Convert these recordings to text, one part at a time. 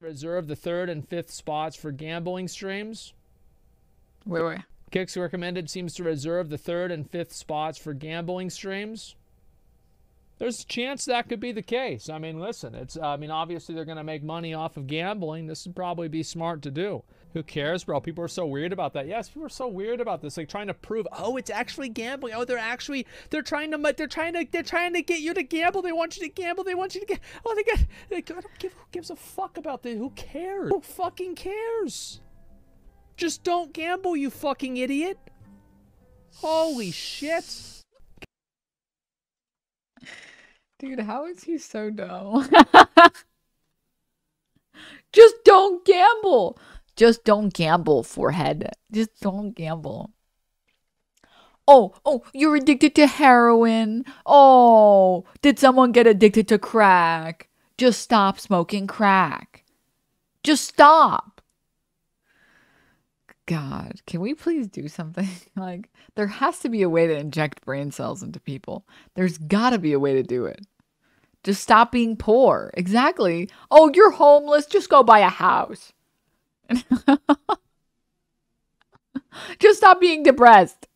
reserve the third and fifth spots for gambling streams. Wait, wait. Kicks recommended seems to reserve the third and fifth spots for gambling streams. There's a chance that could be the case. I mean, listen, it's I mean, obviously they're going to make money off of gambling. This would probably be smart to do. Who cares, bro? People are so weird about that. Yes, people are so weird about this, like trying to prove, oh, it's actually gambling. Oh, they're actually they're trying to they're trying to they're trying to get you to gamble. They want you to gamble. They want you to get. Oh, they get. They, I don't give. Who gives a fuck about this? Who cares? Who fucking cares? Just don't gamble, you fucking idiot. Holy shit. Dude, how is he so dumb? Just don't gamble. Just don't gamble, forehead. Just don't gamble. Oh, oh, you're addicted to heroin. Oh, did someone get addicted to crack? Just stop smoking crack. Just stop. God, can we please do something? like, there has to be a way to inject brain cells into people. There's gotta be a way to do it. Just stop being poor. Exactly. Oh, you're homeless. Just go buy a house. Just stop being depressed.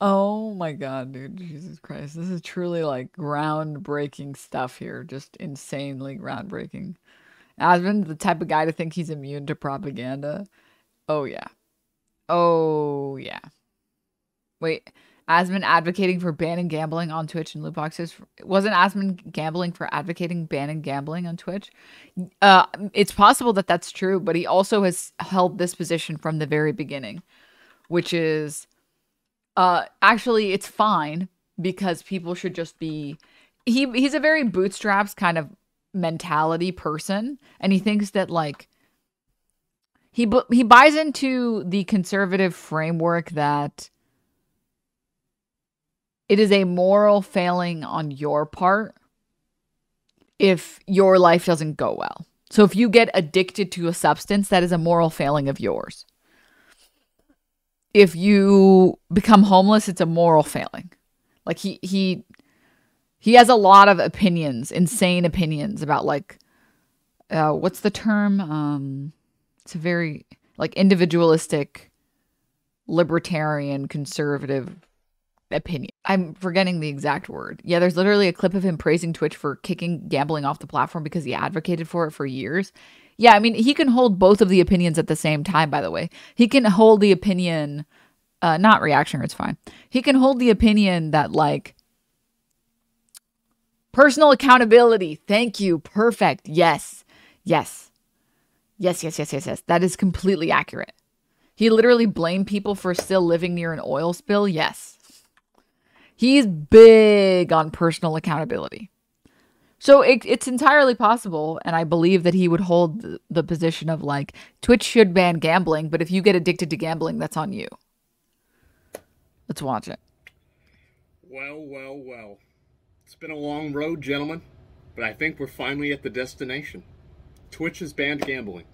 Oh my god, dude. Jesus Christ. This is truly like groundbreaking stuff here. Just insanely groundbreaking. Asmon, the type of guy to think he's immune to propaganda. Oh yeah. Oh yeah. Wait, Asmon advocating for banning gambling on Twitch and loot boxes. Wasn't Asmon gambling for advocating banning gambling on Twitch? Uh, it's possible that that's true, but he also has held this position from the very beginning, which is, uh, actually it's fine because people should just be. He he's a very bootstraps kind of mentality person, and he thinks that like he he buys into the conservative framework that it is a moral failing on your part if your life doesn't go well. So if you get addicted to a substance, that is a moral failing of yours. If you become homeless, it's a moral failing. Like he he he has a lot of opinions, insane opinions about like uh what's the term? Um it's a very like individualistic libertarian conservative opinion. I'm forgetting the exact word. Yeah, there's literally a clip of him praising Twitch for kicking gambling off the platform because he advocated for it for years. Yeah, I mean, he can hold both of the opinions at the same time, by the way. He can hold the opinion, uh, not reaction, it's fine. He can hold the opinion that, like, personal accountability. Thank you. Perfect. Yes. Yes. Yes, yes, yes, yes, yes. That is completely accurate. He literally blamed people for still living near an oil spill. Yes. He's big on personal accountability. So it, it's entirely possible, and I believe that he would hold the, the position of like Twitch should ban gambling, but if you get addicted to gambling, that's on you. Let's watch it. Well, well, well. It's been a long road, gentlemen, but I think we're finally at the destination. Twitch has banned gambling.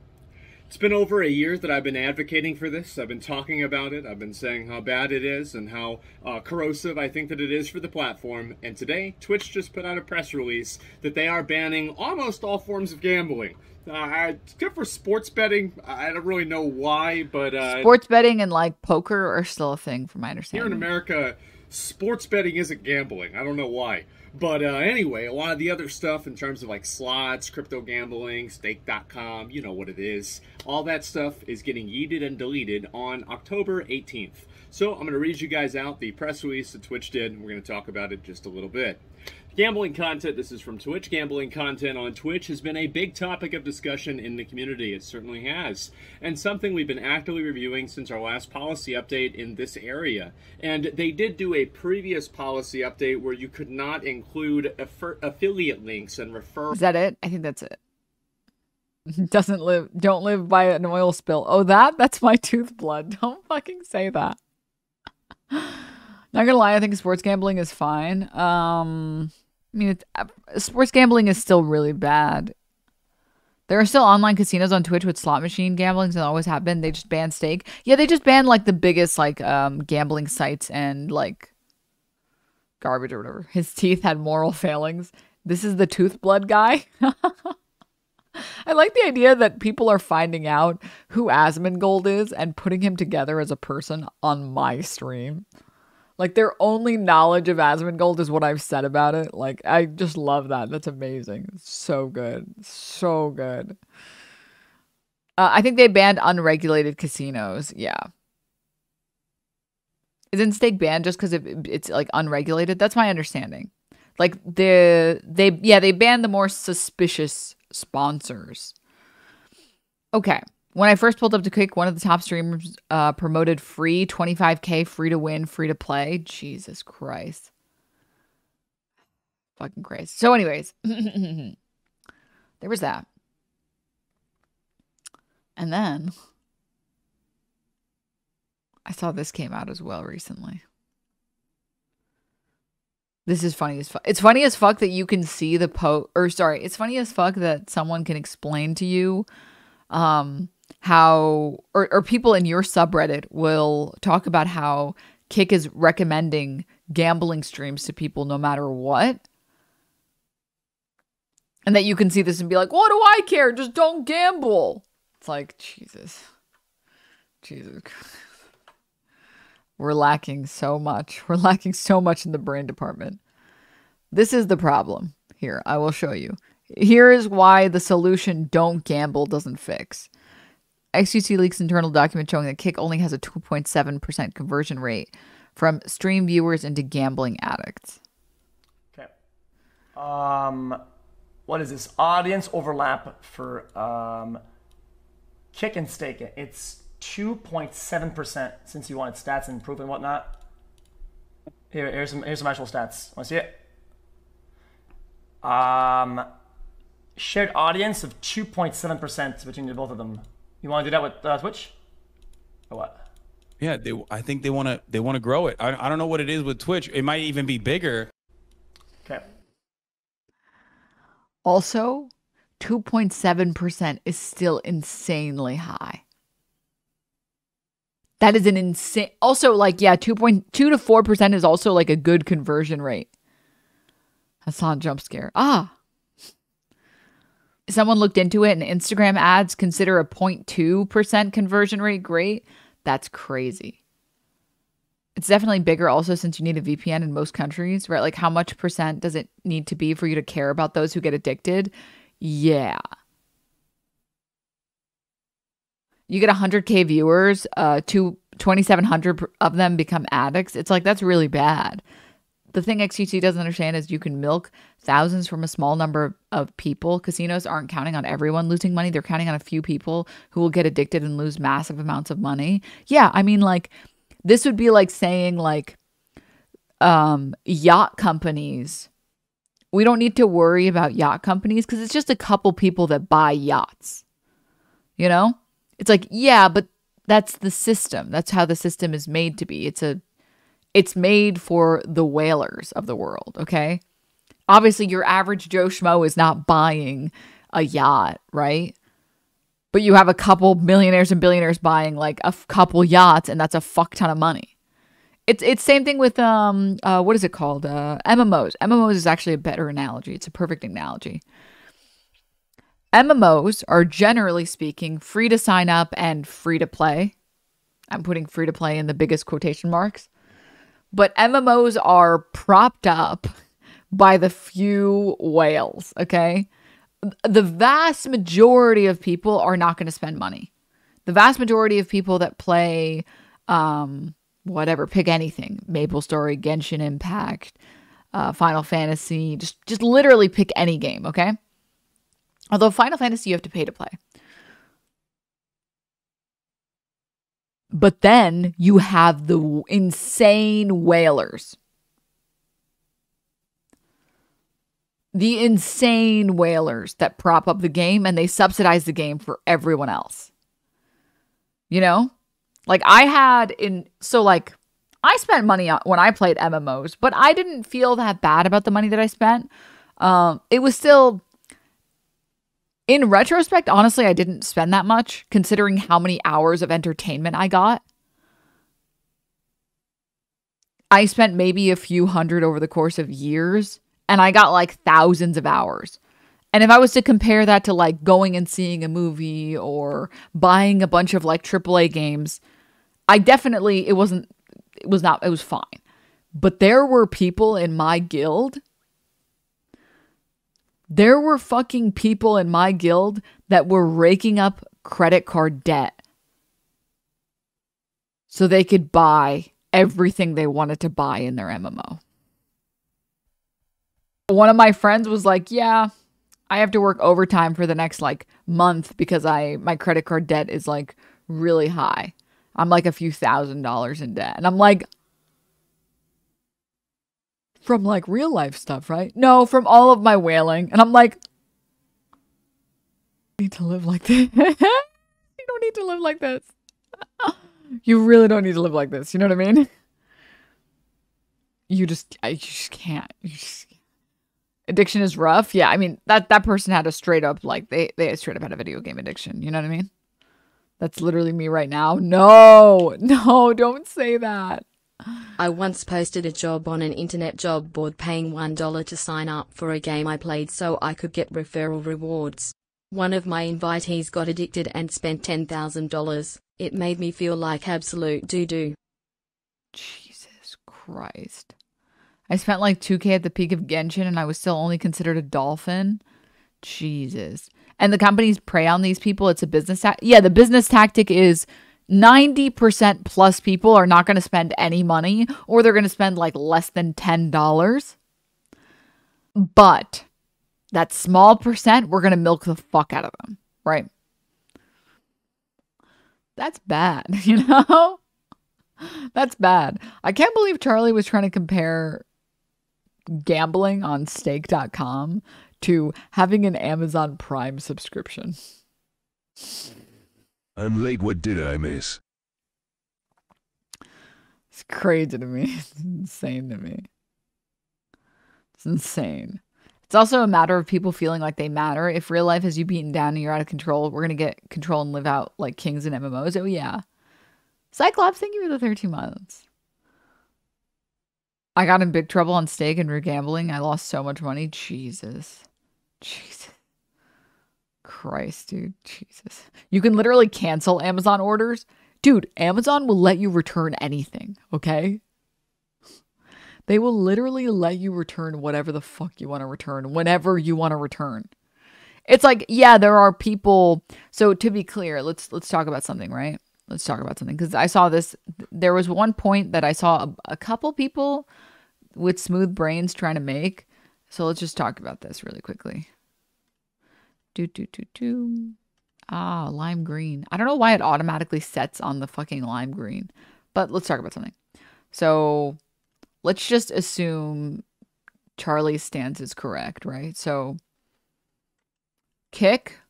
It's been over a year that I've been advocating for this. I've been talking about it. I've been saying how bad it is and how uh, corrosive I think that it is for the platform. And today, Twitch just put out a press release that they are banning almost all forms of gambling. Uh, except for sports betting, I don't really know why, but uh, sports betting and like poker are still a thing, from my understanding. Here in America, sports betting isn't gambling. I don't know why. But uh, anyway, a lot of the other stuff in terms of like slots, crypto gambling, stake.com, you know what it is. All that stuff is getting yeeted and deleted on October 18th. So I'm going to read you guys out the press release that Twitch did, we're going to talk about it just a little bit. Gambling content, this is from Twitch. Gambling content on Twitch has been a big topic of discussion in the community. It certainly has. And something we've been actively reviewing since our last policy update in this area. And they did do a previous policy update where you could not include affiliate links and refer. Is that it? I think that's it. Doesn't live, don't live by an oil spill. Oh, that? That's my tooth blood. Don't fucking say that. Not gonna lie, I think sports gambling is fine. Um, I mean, uh, sports gambling is still really bad. There are still online casinos on Twitch with slot machine gambling, so always have been. They just banned stake. Yeah, they just banned like the biggest like um gambling sites and like garbage or whatever. His teeth had moral failings. This is the tooth blood guy. I like the idea that people are finding out who Asmongold is and putting him together as a person on my stream. Like their only knowledge of Asmongold is what I've said about it. Like I just love that. That's amazing. so good. So good. Uh, I think they banned unregulated casinos. Yeah. Isn't stake banned just because it, it's like unregulated? That's my understanding. Like the they yeah they banned the more suspicious sponsors. Okay. When I first pulled up to Kick, one of the top streamers uh, promoted free 25k, free to win, free to play. Jesus Christ. Fucking crazy. So, anyways, there was that. And then I saw this came out as well recently. This is funny as fuck. It's funny as fuck that you can see the po or sorry, it's funny as fuck that someone can explain to you um how or, or people in your subreddit will talk about how Kick is recommending gambling streams to people no matter what. And that you can see this and be like, what do I care? Just don't gamble. It's like, Jesus. Jesus. We're lacking so much. We're lacking so much in the brain department. This is the problem. Here, I will show you. Here is why the solution don't gamble doesn't fix. XQC leaks internal document showing that Kick only has a 2.7% conversion rate from stream viewers into gambling addicts. Okay. Um, what is this? Audience overlap for um, Kick and Stake. It's 2.7% since you wanted stats and proof and whatnot. Here, here's some here's some actual stats. Want to see it? Um, shared audience of 2.7% between the both of them. You want to do that with uh, Twitch? Or what? Yeah, they. I think they want to. They want to grow it. I, I don't know what it is with Twitch. It might even be bigger. Okay. Also, 2.7% is still insanely high. That is an insane. Also, like, yeah, 2.2 to 4% is also like a good conversion rate. That's not jump scare. Ah. Someone looked into it and Instagram ads consider a 0.2% conversion rate great. That's crazy. It's definitely bigger also since you need a VPN in most countries, right? Like, how much percent does it need to be for you to care about those who get addicted? Yeah. You get 100K viewers, uh, to 2,700 of them become addicts. It's like, that's really bad. The thing XQC doesn't understand is you can milk thousands from a small number of people. Casinos aren't counting on everyone losing money, they're counting on a few people who will get addicted and lose massive amounts of money. Yeah, I mean, like, this would be like saying, like, um, yacht companies we don't need to worry about yacht companies because it's just a couple people that buy yachts. You know? It's like, yeah, but that's the system. That's how the system is made to be. It's a it's made for the whalers of the world, okay? Obviously, your average Joe Schmo is not buying a yacht, right? But you have a couple millionaires and billionaires buying like a f- couple yachts, and that's a fuck ton of money. It's it's same thing with um uh what is it called uh MMOs. MMOs is actually a better analogy. It's a perfect analogy. MMOs are generally speaking free to sign up and free to play. I'm putting free to play in the biggest quotation marks. But MMOs are propped up by the few whales, okay? The vast majority of people are not going to spend money. The vast majority of people that play um whatever, pick anything. Maple Story, Genshin Impact, uh, Final Fantasy, just just literally pick any game, okay? Although Final Fantasy you have to pay to play. But then you have the insane whalers. The insane whalers that prop up the game and they subsidize the game for everyone else. You know? Like I had in so like I spent money on when I played MMOs, but I didn't feel that bad about the money that I spent. Um, it was still in retrospect, honestly, I didn't spend that much considering how many hours of entertainment I got. I spent maybe a few hundred over the course of years, and I got like thousands of hours. And if I was to compare that to like going and seeing a movie or buying a bunch of like AAA games, I definitely, it wasn't, it was not, it was fine. But there were people in my guild. There were fucking people in my guild that were raking up credit card debt so they could buy everything they wanted to buy in their MMO. One of my friends was like, "Yeah, I have to work overtime for the next like month because I my credit card debt is like really high. I'm like a few thousand dollars in debt." And I'm like from like real life stuff, right? No, from all of my whaling. And I'm like need to live like this. you don't need to live like this. you really don't need to live like this. You know what I mean? You just, I, you just can't. You just, addiction is rough. Yeah, I mean that that person had a straight up like they they straight up had a video game addiction. You know what I mean? That's literally me right now. No, no, don't say that. I once posted a job on an internet job board paying $1 to sign up for a game I played so I could get referral rewards. One of my invitees got addicted and spent $10,000. It made me feel like absolute doo doo. Jesus Christ. I spent like 2K at the peak of Genshin and I was still only considered a dolphin. Jesus. And the companies prey on these people. It's a business ta- Yeah, the business tactic is 90% plus people are not going to spend any money or they're going to spend like less than $10. But that small percent, we're going to milk the fuck out of them, right? That's bad, you know? That's bad. I can't believe Charlie was trying to compare gambling on stake.com to having an Amazon Prime subscription. I'm late. What did I miss? It's crazy to me. It's insane to me. It's insane. It's also a matter of people feeling like they matter. If real life has you beaten down and you're out of control, we're going to get control and live out like kings in MMOs. Oh, yeah. Cyclops, thank you for the 13 months. I got in big trouble on stake and gambling. I lost so much money. Jesus. Jesus. Christ, dude. Jesus. You can literally cancel Amazon orders. Dude, Amazon will let you return anything, okay? They will literally let you return whatever the fuck you want to return whenever you want to return. It's like, yeah, there are people. So to be clear, let's let's talk about something, right? Let's talk about something because I saw this. There was one point that I saw a, a couple people with smooth brains trying to make. So let's just talk about this really quickly. Do do do do. Ah, lime green. I don't know why it automatically sets on the fucking lime green, but let's talk about something. So let's just assume Charlie's stance is correct, right? So Kick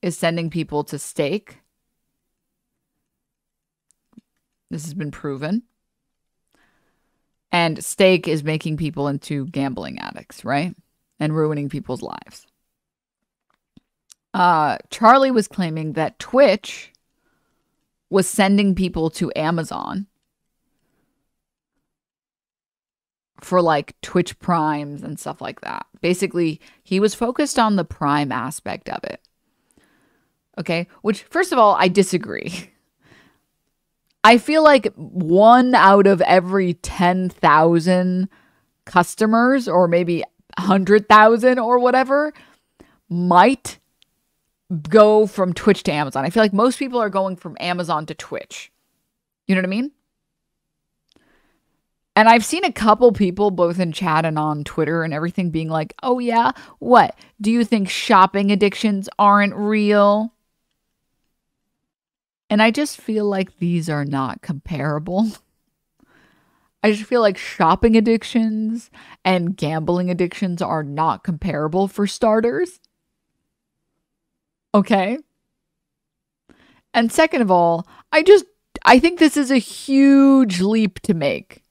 is sending people to stake. This has been proven. And stake is making people into gambling addicts, right? And ruining people's lives. Uh, Charlie was claiming that Twitch was sending people to Amazon for like Twitch primes and stuff like that. Basically, he was focused on the prime aspect of it. Okay, which, first of all, I disagree. I feel like one out of every 10,000 customers, or maybe 100,000 or whatever, might go from Twitch to Amazon. I feel like most people are going from Amazon to Twitch. You know what I mean? And I've seen a couple people, both in chat and on Twitter and everything, being like, oh, yeah, what? Do you think shopping addictions aren't real? And I just feel like these are not comparable. I just feel like shopping addictions and gambling addictions are not comparable for starters. Okay. And second of all, I just I think this is a huge leap to make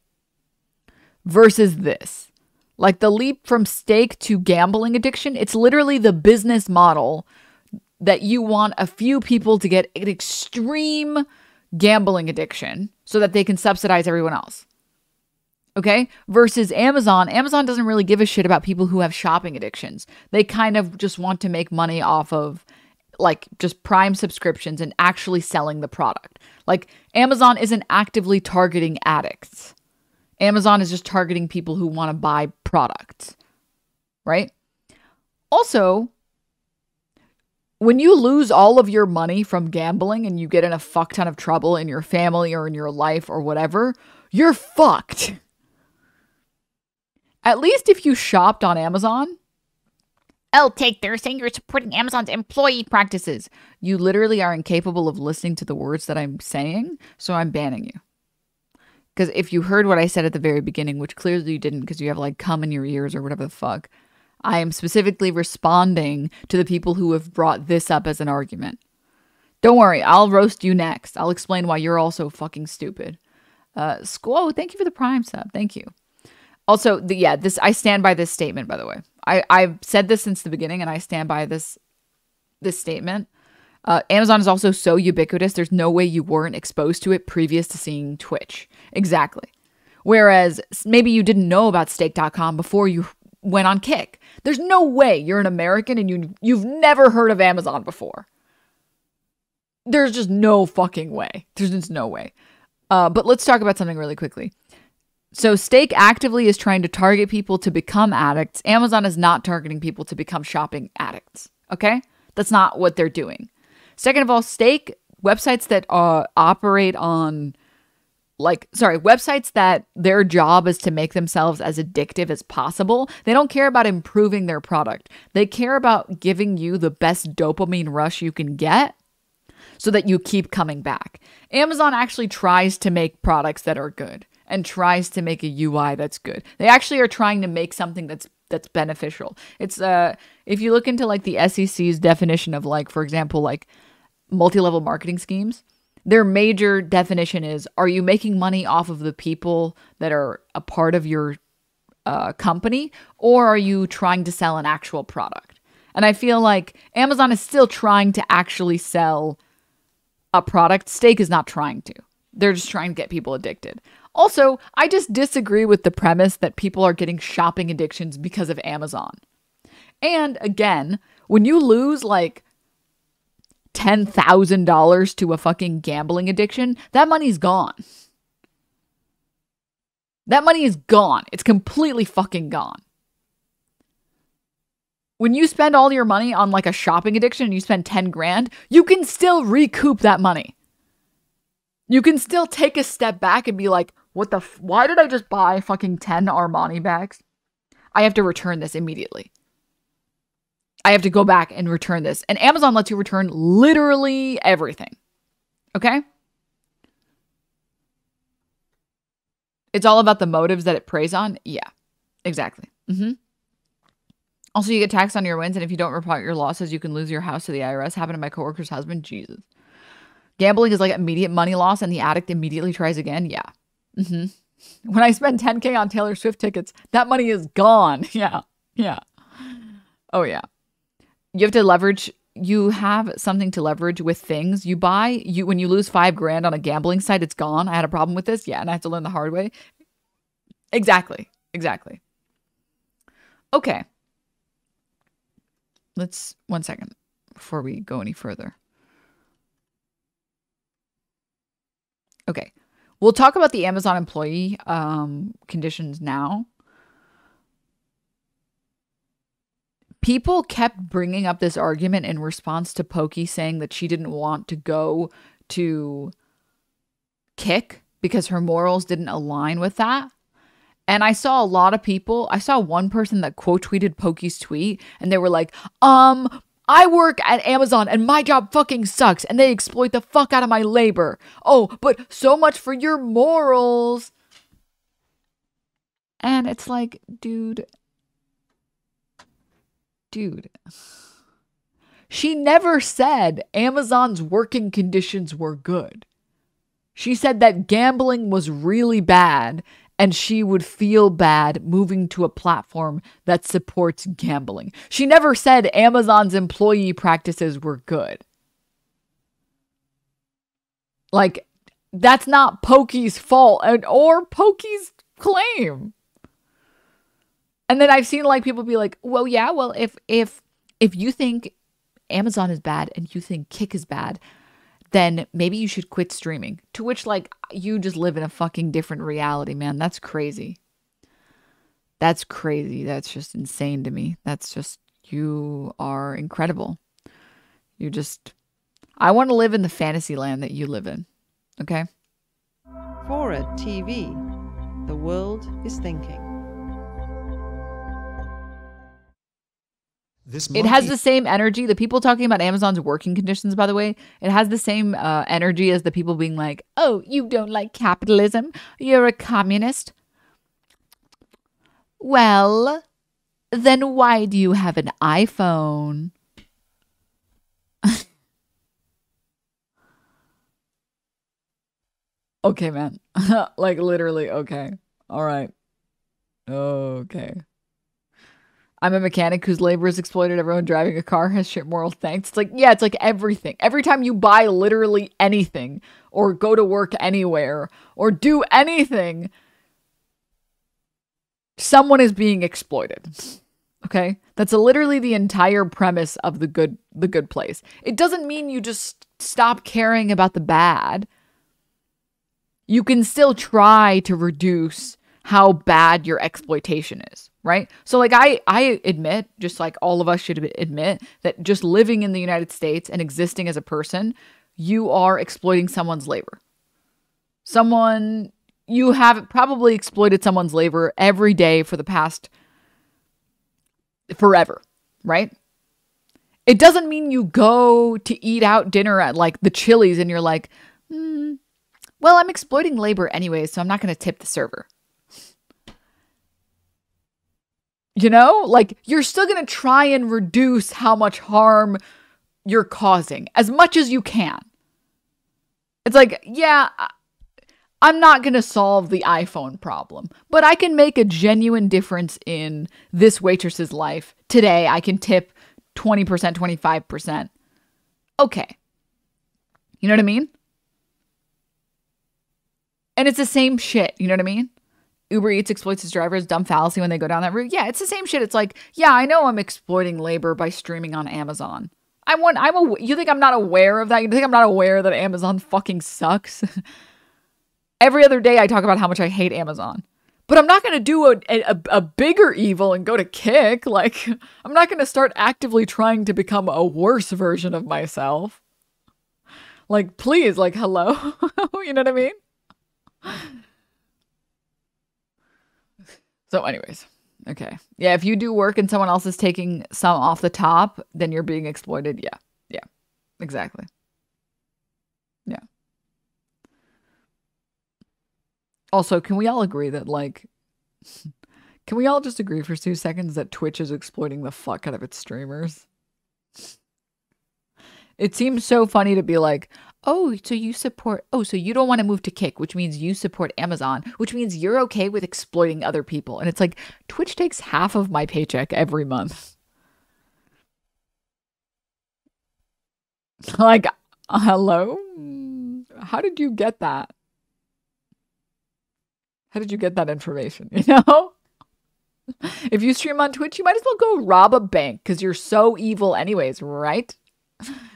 versus this. Like the leap from stake to gambling addiction, it's literally the business model that you want a few people to get an extreme gambling addiction so that they can subsidize everyone else. Okay? Versus Amazon. Amazon doesn't really give a shit about people who have shopping addictions. They kind of just want to make money off of like just prime subscriptions and actually selling the product. Like Amazon isn't actively targeting addicts. Amazon is just targeting people who want to buy products. Right? Also, when you lose all of your money from gambling and you get in a fuck ton of trouble in your family or in your life or whatever, you're fucked. At least if you shopped on Amazon, Oh, take they're saying you're supporting Amazon's employee practices. you literally are incapable of listening to the words that I'm saying, so I'm banning you. Because if you heard what I said at the very beginning, which clearly you didn't because you have like cum in your ears or whatever the fuck, I am specifically responding to the people who have brought this up as an argument. Don't worry, I'll roast you next. I'll explain why you're also fucking stupid. Uh, Squo, thank you for the prime sub. Thank you. Also, the, yeah, this I stand by this statement. By the way, I I've said this since the beginning, and I stand by this this statement. Uh, Amazon is also so ubiquitous. There's no way you weren't exposed to it previous to seeing Twitch. Exactly. Whereas maybe you didn't know about Stake.com before you went on Kick. There's no way you're an American and you you've never heard of Amazon before. There's just no fucking way. There's just no way. Uh, but let's talk about something really quickly. So, Stake actively is trying to target people to become addicts. Amazon is not targeting people to become shopping addicts. Okay? That's not what they're doing. Second of all, Stake websites that uh, operate on, like, sorry, websites that their job is to make themselves as addictive as possible. They don't care about improving their product, they care about giving you the best dopamine rush you can get so that you keep coming back. Amazon actually tries to make products that are good and tries to make a UI that's good. They actually are trying to make something that's that's beneficial. It's uh if you look into like the SEC's definition of like for example like multi-level marketing schemes, their major definition is are you making money off of the people that are a part of your uh, company or are you trying to sell an actual product? And I feel like Amazon is still trying to actually sell a product. Stake is not trying to. They're just trying to get people addicted. Also, I just disagree with the premise that people are getting shopping addictions because of Amazon. And again, when you lose like $10,000 to a fucking gambling addiction, that money's gone. That money is gone. It's completely fucking gone. When you spend all your money on like a shopping addiction and you spend 10 grand, you can still recoup that money. You can still take a step back and be like, what the f- why did I just buy fucking 10 Armani bags? I have to return this immediately. I have to go back and return this. And Amazon lets you return literally everything. Okay? It's all about the motives that it preys on. Yeah, exactly. Mm-hmm. Also, you get taxed on your wins, and if you don't report your losses, you can lose your house to the IRS. Happened to my coworker's husband. Jesus. Gambling is like immediate money loss, and the addict immediately tries again. Yeah. Hmm When I spend 10K on Taylor Swift tickets, that money is gone. Yeah. Yeah. Oh, yeah. You have to leverage. You have something to leverage with things you buy. You when you lose five grand on a gambling site, it's gone. I had a problem with this, yeah, and I have to learn the hard way. Exactly, exactly. Okay, let's one second before we go any further. Okay, we'll talk about the Amazon employee um, conditions now. people kept bringing up this argument in response to Pokey saying that she didn't want to go to kick because her morals didn't align with that. And I saw a lot of people, I saw one person that quote tweeted Pokey's tweet and they were like, um, I work at Amazon and my job fucking sucks and they exploit the fuck out of my labor. Oh, but so much for your morals. And it's like, dude, dude. She never said Amazon's working conditions were good. She said that gambling was really bad and she would feel bad moving to a platform that supports gambling. She never said Amazon's employee practices were good. Like, that's not Pokey's fault and or Pokey's claim. And then I've seen like people be like, "Well, yeah, well if if if you think Amazon is bad and you think Kick is bad, then maybe you should quit streaming." To which like you just live in a fucking different reality, man. That's crazy. That's crazy. That's just insane to me. That's just you are incredible. You just I want to live in the fantasy land that you live in. Okay? Fora TV. The world is thinking. This It has the same energy. The people talking about Amazon's working conditions, by the way, it has the same uh, energy as the people being like, oh, you don't like capitalism? You're a communist? Well, then why do you have an iPhone? okay, man. like, literally, okay. All right. Okay. I'm a mechanic whose labor is exploited. Everyone driving a car has shit moral thanks. It's like, yeah, it's like everything. Every time you buy literally anything or go to work anywhere or do anything, someone is being exploited. Okay? That's literally the entire premise of the good the good place. It doesn't mean you just stop caring about the bad. You can still try to reduce how bad your exploitation is, right? So like I I admit, just like all of us should admit that just living in the United States and existing as a person, you are exploiting someone's labor. Someone you have probably exploited someone's labor every day for the past forever, right? It doesn't mean you go to eat out dinner at like the Chili's and you're like, hmm, well, I'm exploiting labor anyway, so I'm not going to tip the server. You know, like you're still going to try and reduce how much harm you're causing as much as you can. It's like, yeah, I'm not going to solve the iPhone problem, but I can make a genuine difference in this waitress's life. Today, I can tip 20%, 25%. Okay. You know what I mean? And it's the same shit. You know what I mean? Uber Eats exploits its drivers, dumb fallacy when they go down that route. Yeah, it's the same shit. It's like, yeah, I know I'm exploiting labor by streaming on Amazon. I want, I'm a, you think I'm not aware of that? You think I'm not aware that Amazon fucking sucks? Every other day I talk about how much I hate Amazon. But I'm not going to do a, a, a bigger evil and go to kick. Like, I'm not going to start actively trying to become a worse version of myself. Like, please, like, hello? you know what I mean? So, anyways, okay. Yeah, if you do work and someone else is taking some off the top, then you're being exploited. Yeah. Yeah. Exactly. Yeah. Also, can we all agree that, like, can we all just agree for two seconds that Twitch is exploiting the fuck out of its streamers? It seems so funny to be like, oh, so you support, oh, so you don't want to move to Kick, which means you support Amazon, which means you're okay with exploiting other people. And it's like, Twitch takes half of my paycheck every month. like, hello? How did you get that? How did you get that information? You know? if you stream on Twitch, you might as well go rob a bank because you're so evil, anyways, right?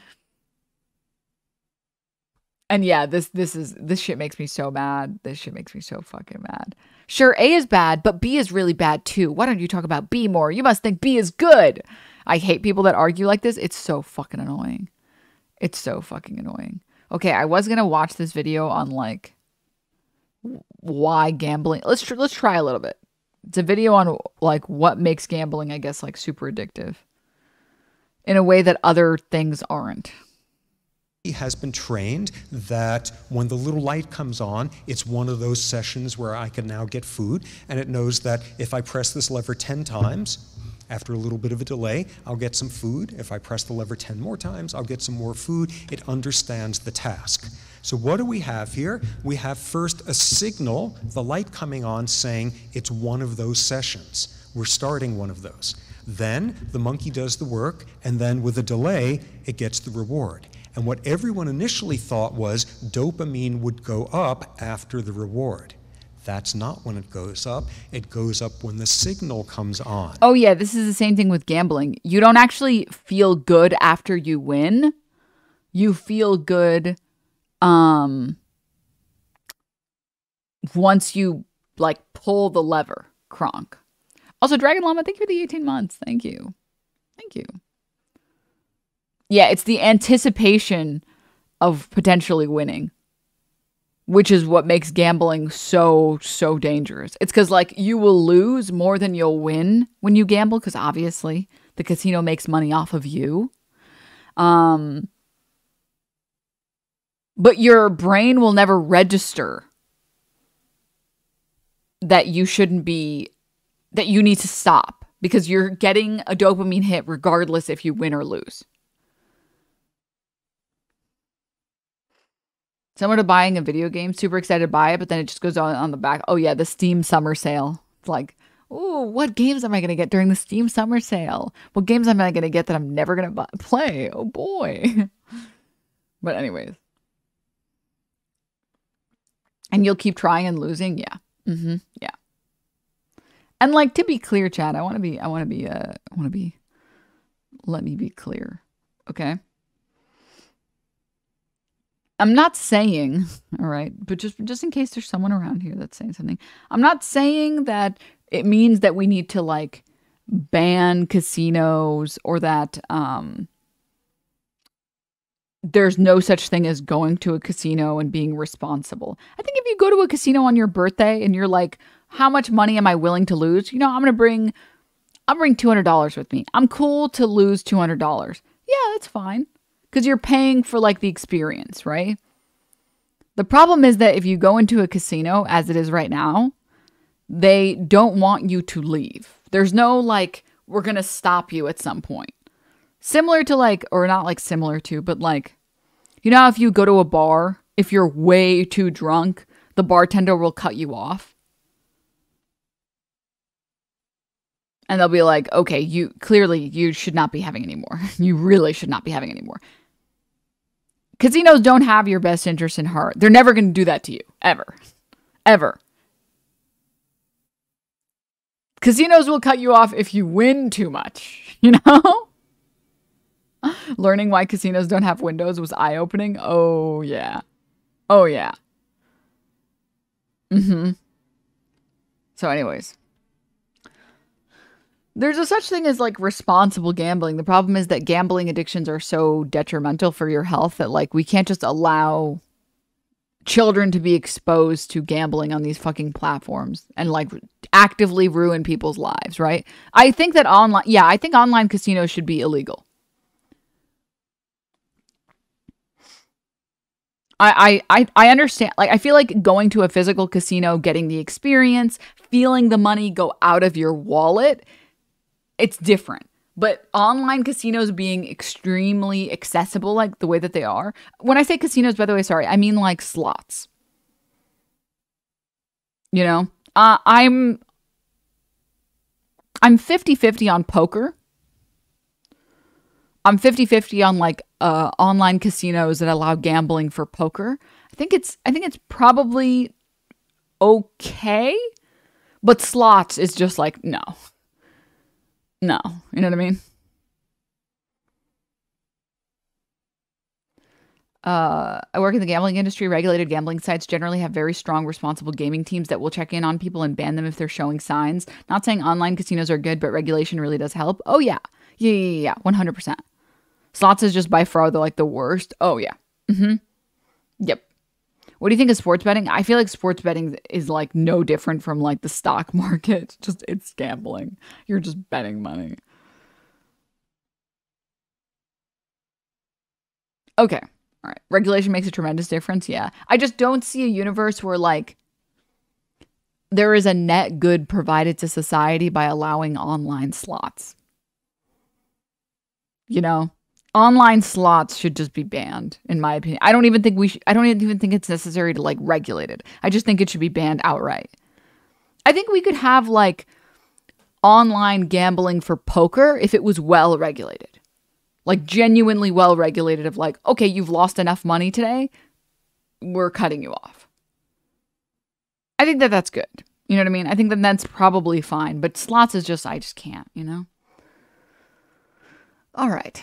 And yeah, this this is this shit makes me so mad. This shit makes me so fucking mad. Sure, A is bad, but B is really bad too. Why don't you talk about B more? You must think B is good. I hate people that argue like this. It's so fucking annoying. It's so fucking annoying. Okay, I was gonna watch this video on like why gambling. Let's tr- let's try a little bit. It's a video on like what makes gambling, I guess, like super addictive in a way that other things aren't. Has been trained that when the little light comes on, it's one of those sessions where I can now get food, and it knows that if I press this lever 10 times, after a little bit of a delay, I'll get some food. If I press the lever 10 more times, I'll get some more food. It understands the task. So, what do we have here? We have first a signal, the light coming on, saying it's one of those sessions. We're starting one of those. Then the monkey does the work, and then with a delay, it gets the reward. And what everyone initially thought was dopamine would go up after the reward. That's not when it goes up. It goes up when the signal comes on. Oh yeah, this is the same thing with gambling. You don't actually feel good after you win. You feel good um once you like pull the lever, Kronk. Also, Dragon Llama, thank you for the 18 months. Thank you. Thank you. Yeah, it's the anticipation of potentially winning, which is what makes gambling so, so dangerous. It's because, like, you will lose more than you'll win when you gamble, because obviously the casino makes money off of you. Um, but your brain will never register that you shouldn't be that you need to stop because you're getting a dopamine hit regardless if you win or lose. Similar to buying a video game, super excited to buy it, but then it just goes on on the back. Oh yeah, the Steam summer sale. It's like, oh, what games am I gonna get during the Steam summer sale? What games am I gonna get that I'm never gonna play? Oh boy. but anyways, and you'll keep trying and losing. Yeah. Mm-hmm. Yeah. And like to be clear, Chad, I want to be, I want to be, uh, I want to be. Let me be clear, okay? I'm not saying, all right, but just just in case there's someone around here that's saying something, I'm not saying that it means that we need to like ban casinos or that um there's no such thing as going to a casino and being responsible. I think if you go to a casino on your birthday and you're like, how much money am I willing to lose? You know, I'm gonna bring I'll bring two hundred dollars with me. I'm cool to lose two hundred dollars. Yeah, that's fine. Because you're paying for like the experience, right? The problem is that if you go into a casino as it is right now, they don't want you to leave. There's no like, we're gonna stop you at some point. Similar to like, or not like similar to, but like, you know, if you go to a bar, if you're way too drunk, the bartender will cut you off. And they'll be like, okay, you clearly you should not be having any more. you really should not be having any more. Casinos don't have your best interest in heart. They're never going to do that to you, ever. Ever. Casinos will cut you off if you win too much, you know? Learning why casinos don't have windows was eye opening. Oh, yeah. Oh, yeah. Mm hmm. So, anyways, there's a such thing as like responsible gambling. The problem is that gambling addictions are so detrimental for your health that like we can't just allow children to be exposed to gambling on these fucking platforms and like actively ruin people's lives, right? I think that online yeah, I think online casinos should be illegal. I, I I understand like I feel like going to a physical casino, getting the experience, feeling the money go out of your wallet, it's different. But online casinos being extremely accessible like the way that they are. When I say casinos by the way, sorry, I mean like slots. You know? Uh, I'm I'm 50-50 on poker. I'm 50-50 on like uh, online casinos that allow gambling for poker. I think it's I think it's probably okay, but slots is just like no. No, you know what I mean? Uh, I work in the gambling industry. Regulated gambling sites generally have very strong, responsible gaming teams that will check in on people and ban them if they're showing signs. Not saying online casinos are good, but regulation really does help. Oh yeah, yeah, yeah, yeah, one hundred percent. Slots is just by far the like the worst. Oh yeah. Mm-hmm. Yep. What do you think of sports betting? I feel like sports betting is like no different from like the stock market. Just it's gambling. You're just betting money. Okay. All right. Regulation makes a tremendous difference. Yeah. I just don't see a universe where like there is a net good provided to society by allowing online slots. You know? Online slots should just be banned in my opinion i don't even think we should i don't even think it's necessary to like regulate it i just think it should be banned outright i think we could have like online gambling for poker if it was well regulated like genuinely well regulated of like okay you've lost enough money today we're cutting you off I think that that's good. You know what I mean? I think that that's probably fine. But slots is just, I just can't, you know? All right.